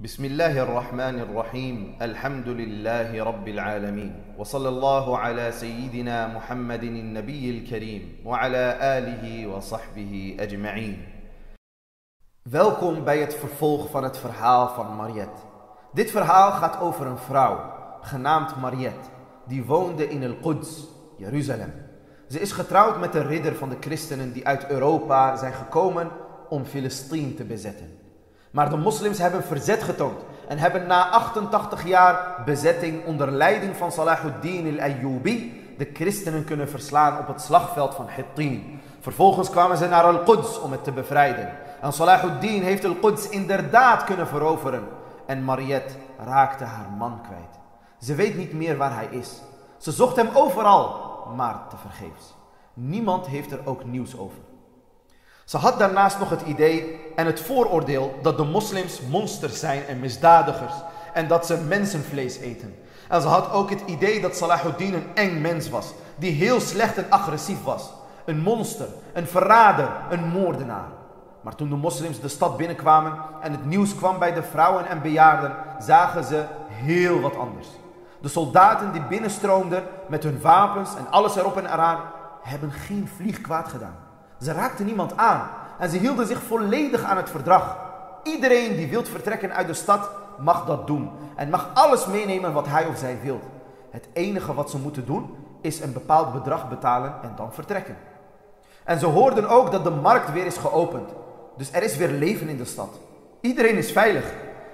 بسم الله الرحمن الرحيم الحمد لله رب العالمين وصلى الله على سيدنا محمد النبي الكريم وعلى آله وصحبه أجمعين Welkom bij het vervolg van het verhaal van Mariette. Dit verhaal gaat over een vrouw, genaamd Mariette, die woonde in El-Quds, Jeruzalem. Ze is getrouwd met een ridder van de christenen die uit Europa zijn gekomen om Filistien te bezetten. Maar de moslims hebben verzet getoond en hebben na 88 jaar bezetting onder leiding van Salahuddin al-Ayyubi de christenen kunnen verslaan op het slagveld van Hittin. Vervolgens kwamen ze naar Al-Quds om het te bevrijden. En Salahuddin heeft Al-Quds inderdaad kunnen veroveren. En Mariette raakte haar man kwijt. Ze weet niet meer waar hij is. Ze zocht hem overal, maar tevergeefs. Niemand heeft er ook nieuws over. Ze had daarnaast nog het idee en het vooroordeel dat de moslims monsters zijn en misdadigers en dat ze mensenvlees eten. En ze had ook het idee dat Salahuddin een eng mens was, die heel slecht en agressief was. Een monster, een verrader, een moordenaar. Maar toen de moslims de stad binnenkwamen en het nieuws kwam bij de vrouwen en bejaarden, zagen ze heel wat anders. De soldaten die binnenstroomden met hun wapens en alles erop en eraan, hebben geen vlieg kwaad gedaan. Ze raakten niemand aan en ze hielden zich volledig aan het verdrag. Iedereen die wilt vertrekken uit de stad mag dat doen en mag alles meenemen wat hij of zij wil. Het enige wat ze moeten doen is een bepaald bedrag betalen en dan vertrekken. En ze hoorden ook dat de markt weer is geopend. Dus er is weer leven in de stad. Iedereen is veilig.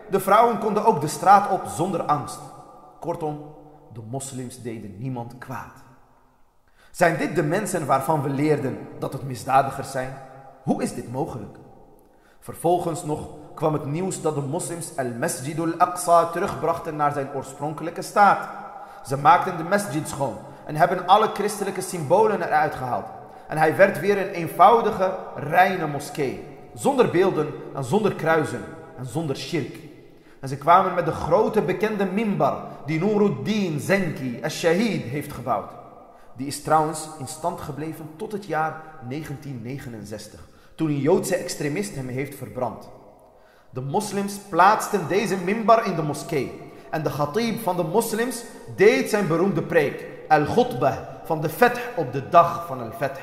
De vrouwen konden ook de straat op zonder angst. Kortom, de moslims deden niemand kwaad. Zijn dit de mensen waarvan we leerden dat het misdadigers zijn? Hoe is dit mogelijk? Vervolgens nog kwam het nieuws dat de moslims al-Masjid al-Aqsa terugbrachten naar zijn oorspronkelijke staat. Ze maakten de masjid schoon en hebben alle christelijke symbolen eruit gehaald. En hij werd weer een eenvoudige, reine moskee. Zonder beelden en zonder kruisen en zonder shirk. En ze kwamen met de grote bekende mimbar die Nuruddin Zenki al-Shahid heeft gebouwd. Die is trouwens in stand gebleven tot het jaar 1969, toen een Joodse extremist hem heeft verbrand. De moslims plaatsten deze mimbar in de moskee. En de khatib van de moslims deed zijn beroemde preek, al-Khutbah, van de Fath op de dag van al-Fath.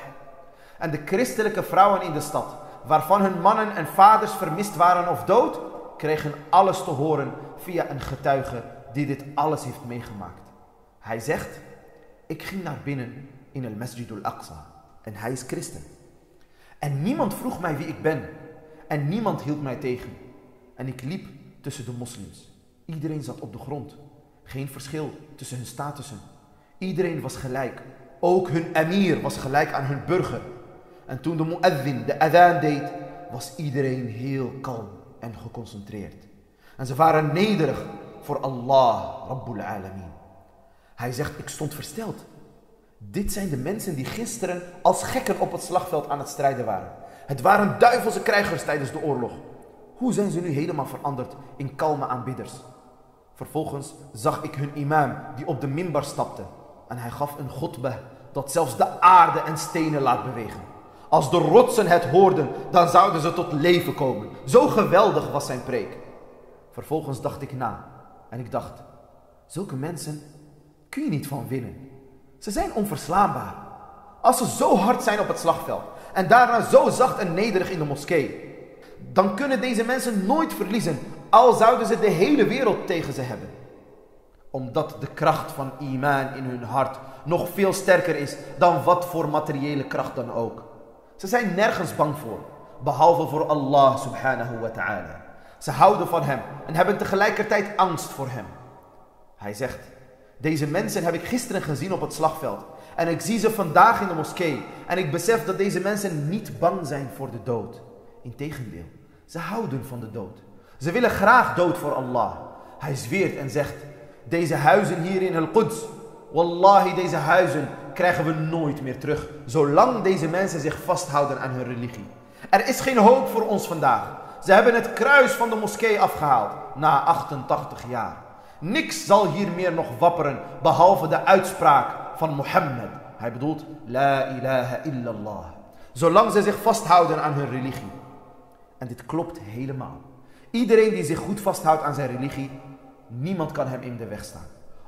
En de christelijke vrouwen in de stad, waarvan hun mannen en vaders vermist waren of dood, kregen alles te horen via een getuige die dit alles heeft meegemaakt. Hij zegt, ik ging naar binnen in al-Masjid al-Aqsa en hij is christen. En niemand vroeg mij wie ik ben en niemand hield mij tegen. En ik liep tussen de moslims. Iedereen zat op de grond. Geen verschil tussen hun statussen. Iedereen was gelijk. Ook hun emir was gelijk aan hun burger. En toen de mu'adhin de adaan deed, was iedereen heel kalm en geconcentreerd. En ze waren nederig voor Allah, Rabbul Alamin. Hij zegt, ik stond versteld. Dit zijn de mensen die gisteren als gekken op het slagveld aan het strijden waren. Het waren duivelse krijgers tijdens de oorlog. Hoe zijn ze nu helemaal veranderd in kalme aanbidders? Vervolgens zag ik hun imam die op de minbar stapte. En hij gaf een godbeh dat zelfs de aarde en stenen laat bewegen. Als de rotsen het hoorden, dan zouden ze tot leven komen. Zo geweldig was zijn preek. Vervolgens dacht ik na. En ik dacht, zulke mensen kun je niet van winnen. Ze zijn onverslaanbaar. Als ze zo hard zijn op het slagveld en daarna zo zacht en nederig in de moskee, dan kunnen deze mensen nooit verliezen, al zouden ze de hele wereld tegen ze hebben. Omdat de kracht van iman in hun hart nog veel sterker is dan wat voor materiële kracht dan ook. Ze zijn nergens bang voor, behalve voor Allah subhanahu wa ta'ala. Ze houden van hem en hebben tegelijkertijd angst voor hem. Hij zegt, deze mensen heb ik gisteren gezien op het slagveld. En ik zie ze vandaag in de moskee. En ik besef dat deze mensen niet bang zijn voor de dood. Integendeel, ze houden van de dood. Ze willen graag dood voor Allah. Hij zweert en zegt, deze huizen hier in Al-Quds, wallahi deze huizen krijgen we nooit meer terug. Zolang deze mensen zich vasthouden aan hun religie. Er is geen hoop voor ons vandaag. Ze hebben het kruis van de moskee afgehaald na 88 jaar. Niks zal hier meer nog wapperen behalve de uitspraak van Mohammed. Hij bedoelt La ilaha illallah. Zolang ze zich vasthouden aan hun religie. En dit klopt helemaal. Iedereen die zich goed vasthoudt aan zijn religie, niemand kan hem in de weg staan.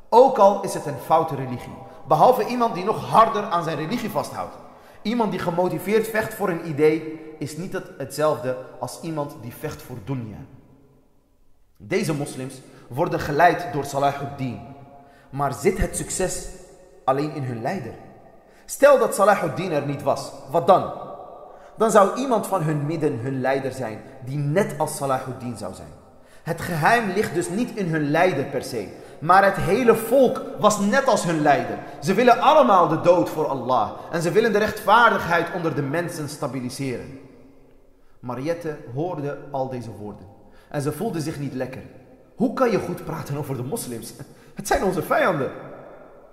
Ook al is het een foute religie. Behalve iemand die nog harder aan zijn religie vasthoudt. Iemand die gemotiveerd vecht voor een idee is niet hetzelfde als iemand die vecht voor dunya. Deze moslims worden geleid door Salahuddin. Maar zit het succes alleen in hun leider? Stel dat Salahuddin er niet was, wat dan? Dan zou iemand van hun midden hun leider zijn, die net als Salahuddin zou zijn. Het geheim ligt dus niet in hun leider per se, maar het hele volk was net als hun leider. Ze willen allemaal de dood voor Allah en ze willen de rechtvaardigheid onder de mensen stabiliseren. Mariette hoorde al deze woorden en ze voelde zich niet lekker. Hoe kan je goed praten over de moslims? Het zijn onze vijanden.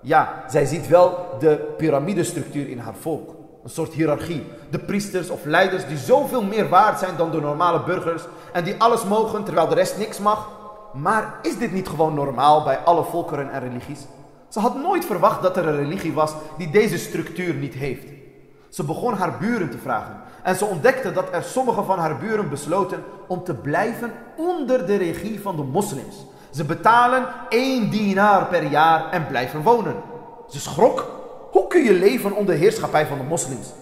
Ja, zij ziet wel de piramidestructuur in haar volk. Een soort hiërarchie. De priesters of leiders die zoveel meer waard zijn dan de normale burgers. En die alles mogen terwijl de rest niks mag. Maar is dit niet gewoon normaal bij alle volkeren en religies? Ze had nooit verwacht dat er een religie was die deze structuur niet heeft. Ze begon haar buren te vragen. En ze ontdekte dat er sommige van haar buren besloten om te blijven onder de regie van de moslims. Ze betalen één dinar per jaar en blijven wonen. Ze schrok. Hoe kun je leven onder heerschappij van de moslims?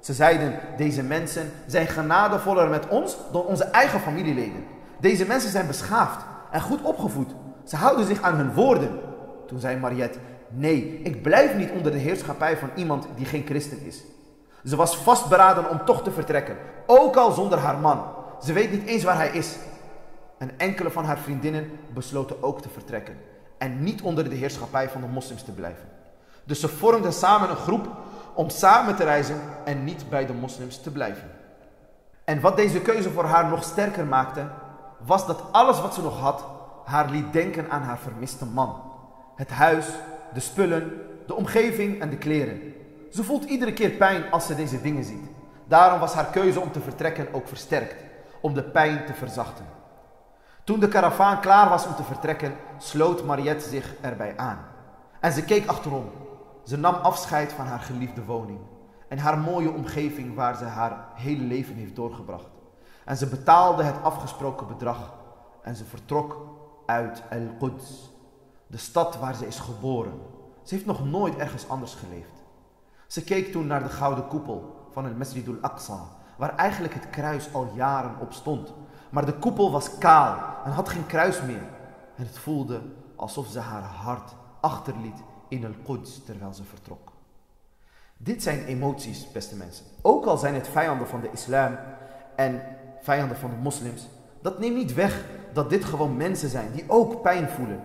Ze zeiden, deze mensen zijn genadevoller met ons dan onze eigen familieleden. Deze mensen zijn beschaafd en goed opgevoed. Ze houden zich aan hun woorden. Toen zei Mariette, nee, ik blijf niet onder de heerschappij van iemand die geen christen is. Ze was vastberaden om toch te vertrekken, ook al zonder haar man. Ze weet niet eens waar hij is. En enkele van haar vriendinnen besloten ook te vertrekken en niet onder de heerschappij van de moslims te blijven. Dus ze vormden samen een groep om samen te reizen en niet bij de moslims te blijven. En wat deze keuze voor haar nog sterker maakte, was dat alles wat ze nog had haar liet denken aan haar vermiste man. Het huis, de spullen, de omgeving en de kleren. Ze voelt iedere keer pijn als ze deze dingen ziet. Daarom was haar keuze om te vertrekken ook versterkt, om de pijn te verzachten. Toen de karavaan klaar was om te vertrekken, sloot Mariette zich erbij aan. En ze keek achterom. Ze nam afscheid van haar geliefde woning en haar mooie omgeving waar ze haar hele leven heeft doorgebracht. En ze betaalde het afgesproken bedrag en ze vertrok uit El-Quds, de stad waar ze is geboren. Ze heeft nog nooit ergens anders geleefd. Ze keek toen naar de gouden koepel van el Masjid al-Aqsa, waar eigenlijk het kruis al jaren op stond. Maar de koepel was kaal en had geen kruis meer. En het voelde alsof ze haar hart achterliet in El-Quds terwijl ze vertrok. Dit zijn emoties, beste mensen. Ook al zijn het vijanden van de islam en vijanden van de moslims, dat neemt niet weg dat dit gewoon mensen zijn die ook pijn voelen.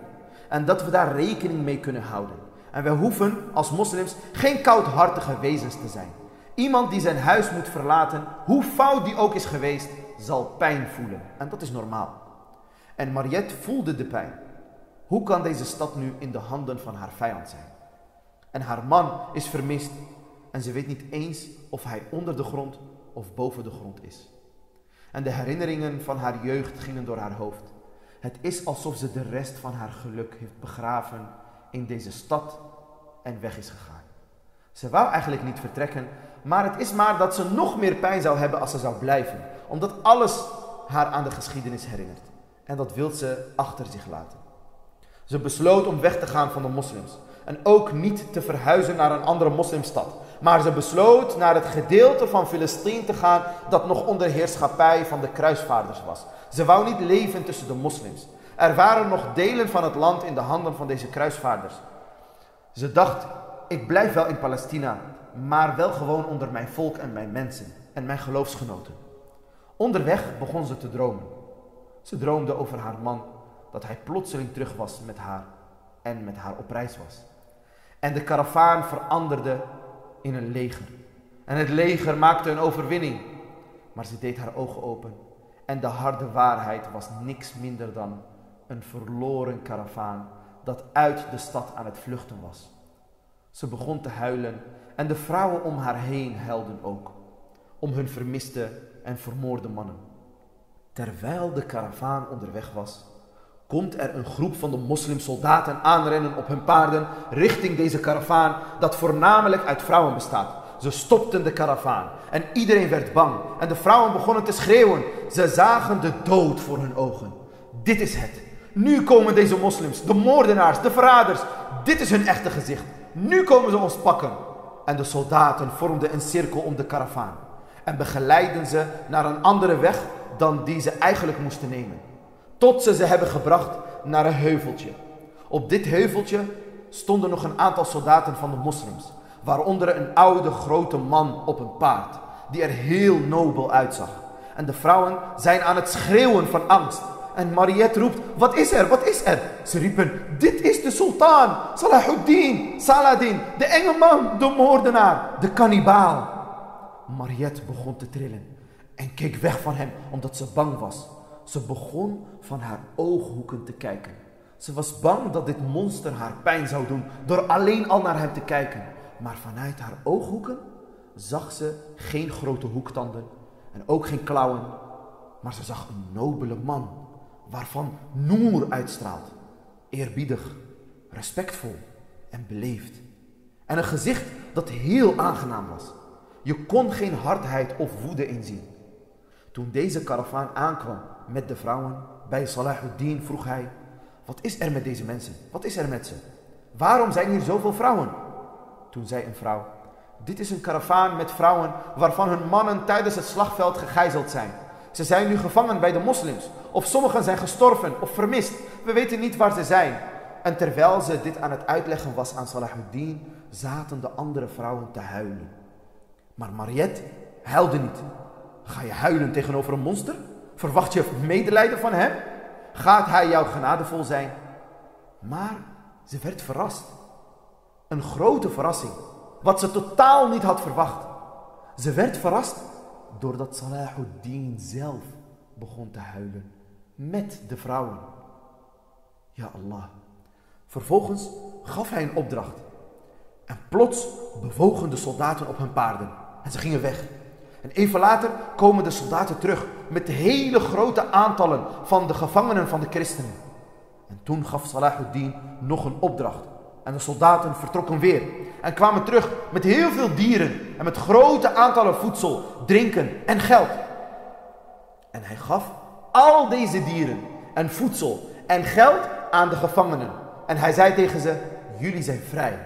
En dat we daar rekening mee kunnen houden. En wij hoeven als moslims geen koudhartige wezens te zijn. Iemand die zijn huis moet verlaten, hoe fout die ook is geweest, zal pijn voelen. En dat is normaal. En Mariette voelde de pijn. Hoe kan deze stad nu in de handen van haar vijand zijn? En haar man is vermist en ze weet niet eens of hij onder de grond of boven de grond is. En de herinneringen van haar jeugd gingen door haar hoofd. Het is alsof ze de rest van haar geluk heeft begraven in deze stad en weg is gegaan. Ze wou eigenlijk niet vertrekken, maar het is maar dat ze nog meer pijn zou hebben als ze zou blijven, omdat alles haar aan de geschiedenis herinnert. En dat wil ze achter zich laten. Ze besloot om weg te gaan van de moslims en ook niet te verhuizen naar een andere moslimstad. Maar ze besloot naar het gedeelte van Filistien te gaan dat nog onder heerschappij van de kruisvaarders was. Ze wou niet leven tussen de moslims. Er waren nog delen van het land in de handen van deze kruisvaarders. Ze dacht, ik blijf wel in Palestina, maar wel gewoon onder mijn volk en mijn mensen en mijn geloofsgenoten. Onderweg begon ze te dromen. Ze droomde over haar man, dat hij plotseling terug was met haar en met haar op reis was. En de karavaan veranderde in een leger. En het leger maakte een overwinning. Maar ze deed haar ogen open. En de harde waarheid was niks minder dan een verloren karavaan dat uit de stad aan het vluchten was. Ze begon te huilen en de vrouwen om haar heen huilden ook, om hun vermiste en vermoorde mannen. Terwijl de karavaan onderweg was, komt er een groep van de moslimsoldaten aanrennen op hun paarden richting deze karavaan dat voornamelijk uit vrouwen bestaat. Ze stopten de karavaan en iedereen werd bang. En de vrouwen begonnen te schreeuwen. Ze zagen de dood voor hun ogen. Dit is het. Nu komen deze moslims, de moordenaars, de verraders. Dit is hun echte gezicht. Nu komen ze ons pakken. En de soldaten vormden een cirkel om de karavaan. En begeleiden ze naar een andere weg dan die ze eigenlijk moesten nemen. Tot ze ze hebben gebracht naar een heuveltje. Op dit heuveltje stonden nog een aantal soldaten van de moslims. Waaronder een oude grote man op een paard. Die er heel nobel uitzag. En de vrouwen zijn aan het schreeuwen van angst. En Mariette roept, wat is er, wat is er? Ze riepen, dit is de sultan, Salahuddin, Saladin, de enge man, de moordenaar, de kannibaal. Mariette begon te trillen en keek weg van hem omdat ze bang was. Ze begon van haar ooghoeken te kijken. Ze was bang dat dit monster haar pijn zou doen door alleen al naar hem te kijken. Maar vanuit haar ooghoeken zag ze geen grote hoektanden en ook geen klauwen. Maar ze zag een nobele man waarvan noer uitstraalt. Eerbiedig, respectvol en beleefd. En een gezicht dat heel aangenaam was. Je kon geen hardheid of woede inzien. Toen deze karavaan aankwam met de vrouwen bij Salahuddin vroeg hij, wat is er met deze mensen? Wat is er met ze? Waarom zijn hier zoveel vrouwen? Toen zei een vrouw, dit is een karavaan met vrouwen waarvan hun mannen tijdens het slagveld gegijzeld zijn. Ze zijn nu gevangen bij de moslims. Of sommigen zijn gestorven of vermist. We weten niet waar ze zijn. En terwijl ze dit aan het uitleggen was aan Salahuddin, zaten de andere vrouwen te huilen. Maar Mariette huilde niet. Ga je huilen tegenover een monster? Verwacht je medelijden van hem? Gaat hij jou genadevol zijn? Maar ze werd verrast. Een grote verrassing. Wat ze totaal niet had verwacht. Ze werd verrast doordat Salahuddin zelf begon te huilen met de vrouwen. Ja Allah. Vervolgens gaf hij een opdracht. En plots bewogen de soldaten op hun paarden. En ze gingen weg. En even later komen de soldaten terug met hele grote aantallen van de gevangenen van de christenen. En toen gaf Salahuddin nog een opdracht. En de soldaten vertrokken weer en kwamen terug met heel veel dieren en met grote aantallen voedsel, drinken en geld. En hij gaf al deze dieren en voedsel en geld aan de gevangenen. En hij zei tegen ze, jullie zijn vrij.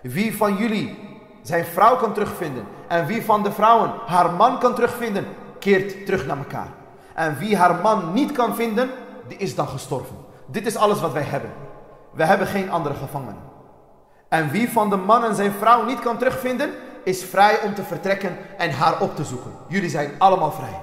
Wie van jullie zijn vrouw kan terugvinden en wie van de vrouwen haar man kan terugvinden, keert terug naar elkaar. En wie haar man niet kan vinden, die is dan gestorven. Dit is alles wat wij hebben. We hebben geen andere gevangenen. En wie van de mannen zijn vrouw niet kan terugvinden, is vrij om te vertrekken en haar op te zoeken. Jullie zijn allemaal vrij.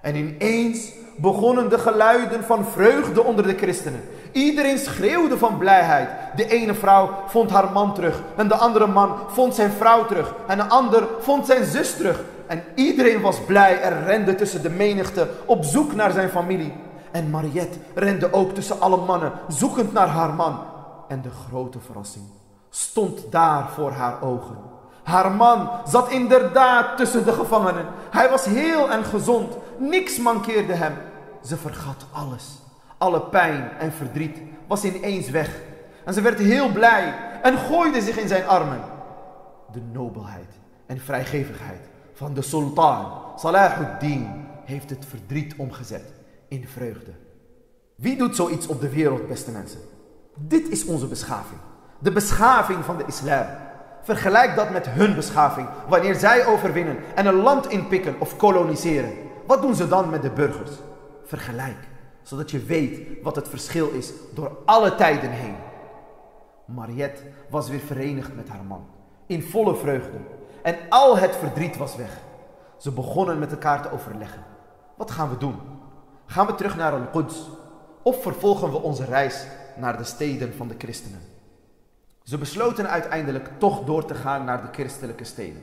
En ineens begonnen de geluiden van vreugde onder de christenen. Iedereen schreeuwde van blijheid. De ene vrouw vond haar man terug. En de andere man vond zijn vrouw terug. En een ander vond zijn zus terug. En iedereen was blij en rende tussen de menigte op zoek naar zijn familie. En Mariette rende ook tussen alle mannen, zoekend naar haar man. En de grote verrassing stond daar voor haar ogen. Haar man zat inderdaad tussen de gevangenen. Hij was heel en gezond. Niks mankeerde hem. Ze vergat alles. Alle pijn en verdriet was ineens weg. En ze werd heel blij en gooide zich in zijn armen. De nobelheid en vrijgevigheid van de sultan Salahuddin heeft het verdriet omgezet in vreugde. Wie doet zoiets op de wereld, beste mensen? Dit is onze beschaving. De beschaving van de islam. Vergelijk dat met hun beschaving. Wanneer zij overwinnen en een land inpikken of koloniseren. Wat doen ze dan met de burgers? Vergelijk. Zodat je weet wat het verschil is door alle tijden heen. Mariette was weer verenigd met haar man. In volle vreugde. En al het verdriet was weg. Ze begonnen met elkaar te overleggen. Wat gaan we doen? Gaan we terug naar Al-Quds? Of vervolgen we onze reis naar de steden van de christenen? Ze besloten uiteindelijk toch door te gaan naar de christelijke steden.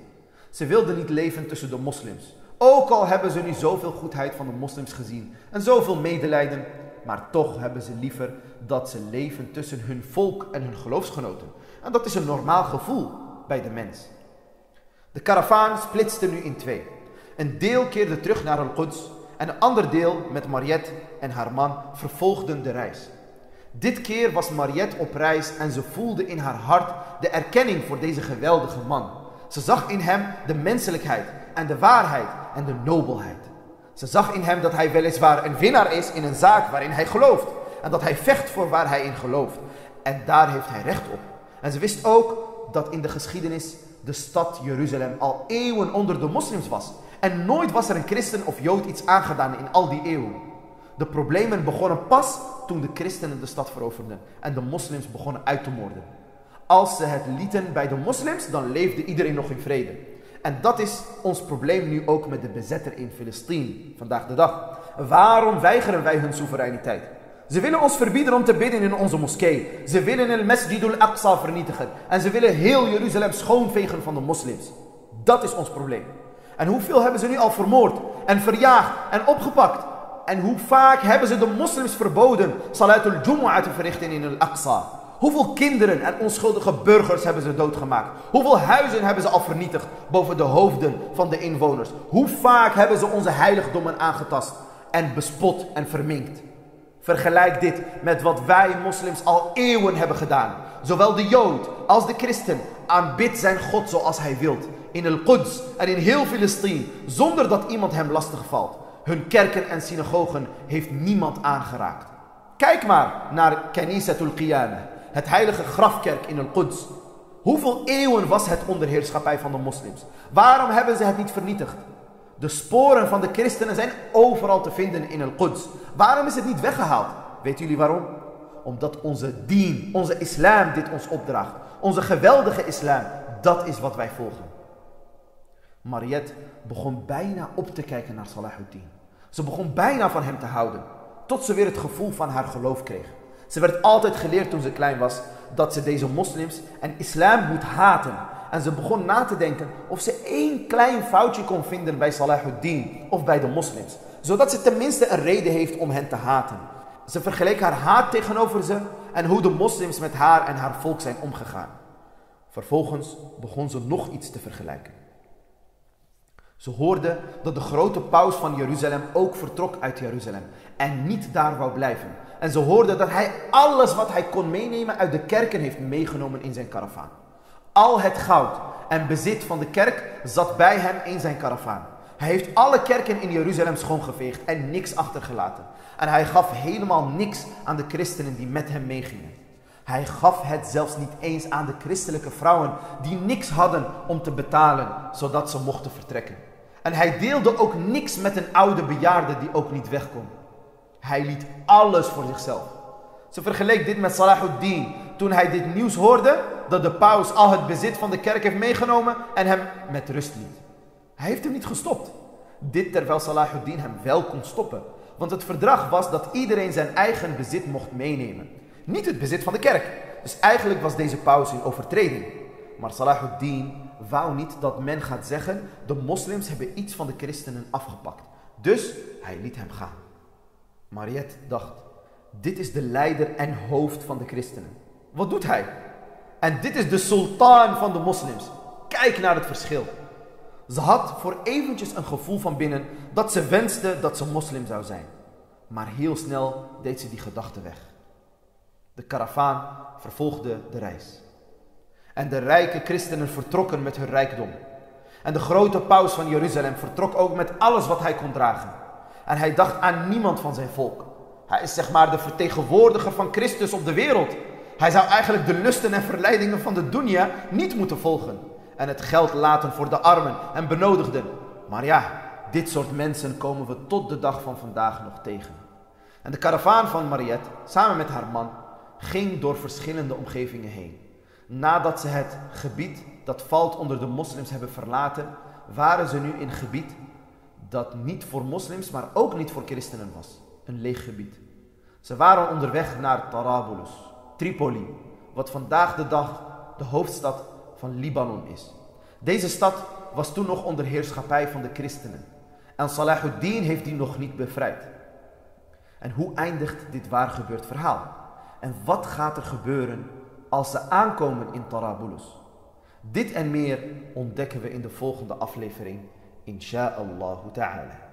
Ze wilden niet leven tussen de moslims. Ook al hebben ze nu zoveel goedheid van de moslims gezien en zoveel medelijden, maar toch hebben ze liever dat ze leven tussen hun volk en hun geloofsgenoten. En dat is een normaal gevoel bij de mens. De karavaan splitste nu in twee. Een deel keerde terug naar Al-Quds en een ander deel met Mariette en haar man vervolgden de reis. Dit keer was Mariette op reis en ze voelde in haar hart de erkenning voor deze geweldige man. Ze zag in hem de menselijkheid en de waarheid en de nobelheid. Ze zag in hem dat hij weliswaar een winnaar is in een zaak waarin hij gelooft. En dat hij vecht voor waar hij in gelooft. En daar heeft hij recht op. En ze wist ook dat in de geschiedenis de stad Jeruzalem al eeuwen onder de moslims was. En nooit was er een christen of jood iets aangedaan in al die eeuwen. De problemen begonnen pas toen de christenen de stad veroverden en de moslims begonnen uit te moorden. Als ze het lieten bij de moslims, dan leefde iedereen nog in vrede. En dat is ons probleem nu ook met de bezetter in Filistijn vandaag de dag. Waarom weigeren wij hun soevereiniteit? Ze willen ons verbieden om te bidden in onze moskee. Ze willen el Masjid al-Aqsa vernietigen. En ze willen heel Jeruzalem schoonvegen van de moslims. Dat is ons probleem. En hoeveel hebben ze nu al vermoord en verjaagd en opgepakt? En hoe vaak hebben ze de moslims verboden Salatul Jumu'ah te verrichten in al-Aqsa? Hoeveel kinderen en onschuldige burgers hebben ze doodgemaakt? Hoeveel huizen hebben ze al vernietigd boven de hoofden van de inwoners? Hoe vaak hebben ze onze heiligdommen aangetast en bespot en verminkt? Vergelijk dit met wat wij moslims al eeuwen hebben gedaan. Zowel de Jood als de christen aanbidt zijn God zoals hij wilt. In al-Quds en in heel Filistijn, zonder dat iemand hem lastig valt. Hun kerken en synagogen heeft niemand aangeraakt. Kijk maar naar Kanisatul Qiyamah, het heilige grafkerk in al-Quds. Hoeveel eeuwen was het onder heerschappij van de moslims? Waarom hebben ze het niet vernietigd? De sporen van de christenen zijn overal te vinden in al-Quds. Waarom is het niet weggehaald? Weet jullie waarom? Omdat onze dien, onze islam dit ons opdraagt. Onze geweldige islam, dat is wat wij volgen. Mariette begon bijna op te kijken naar Salahuddin. Ze begon bijna van hem te houden, tot ze weer het gevoel van haar geloof kreeg. Ze werd altijd geleerd toen ze klein was dat ze deze moslims en islam moet haten. En ze begon na te denken of ze één klein foutje kon vinden bij Salahuddin of bij de moslims. Zodat ze tenminste een reden heeft om hen te haten. Ze vergeleek haar haat tegenover ze en hoe de moslims met haar en haar volk zijn omgegaan. Vervolgens begon ze nog iets te vergelijken. Ze hoorde dat de grote paus van Jeruzalem ook vertrok uit Jeruzalem en niet daar wou blijven. En ze hoorde dat hij alles wat hij kon meenemen uit de kerken heeft meegenomen in zijn karavaan. Al het goud en bezit van de kerk zat bij hem in zijn karavaan. Hij heeft alle kerken in Jeruzalem schoongeveegd en niks achtergelaten. En hij gaf helemaal niks aan de christenen die met hem meegingen. Hij gaf het zelfs niet eens aan de christelijke vrouwen die niks hadden om te betalen, zodat ze mochten vertrekken. En hij deelde ook niks met een oude bejaarde die ook niet weg kon. Hij liet alles voor zichzelf. Ze vergeleek dit met Salahuddin toen hij dit nieuws hoorde dat de paus al het bezit van de kerk heeft meegenomen en hem met rust liet. Hij heeft hem niet gestopt. Dit terwijl Salahuddin hem wel kon stoppen. Want het verdrag was dat iedereen zijn eigen bezit mocht meenemen. Niet het bezit van de kerk. Dus eigenlijk was deze paus in overtreding. Maar Salahuddin wou niet dat men gaat zeggen: de moslims hebben iets van de christenen afgepakt. Dus hij liet hem gaan. Mariette dacht: dit is de leider en hoofd van de christenen. Wat doet hij? En dit is de sultan van de moslims. Kijk naar het verschil. Ze had voor eventjes een gevoel van binnen dat ze wenste dat ze moslim zou zijn. Maar heel snel deed ze die gedachte weg. De karavaan vervolgde de reis. En de rijke christenen vertrokken met hun rijkdom. En de grote paus van Jeruzalem vertrok ook met alles wat hij kon dragen. En hij dacht aan niemand van zijn volk. Hij is zeg maar de vertegenwoordiger van Christus op de wereld. Hij zou eigenlijk de lusten en verleidingen van de dunya niet moeten volgen. En het geld laten voor de armen en benodigden. Maar ja, dit soort mensen komen we tot de dag van vandaag nog tegen. En de karavaan van Mariette, samen met haar man, ging door verschillende omgevingen heen. Nadat ze het gebied dat valt onder de moslims hebben verlaten, waren ze nu in gebied dat niet voor moslims, maar ook niet voor christenen was. Een leeg gebied. Ze waren onderweg naar Tarabulus, Tripoli, wat vandaag de dag de hoofdstad van Libanon is. Deze stad was toen nog onder heerschappij van de christenen. En Salahuddin heeft die nog niet bevrijd. En hoe eindigt dit waar gebeurd verhaal? En wat gaat er gebeuren als ze aankomen in Tarabulus? Dit en meer ontdekken we in de volgende aflevering. Insha'Allah ta'ala.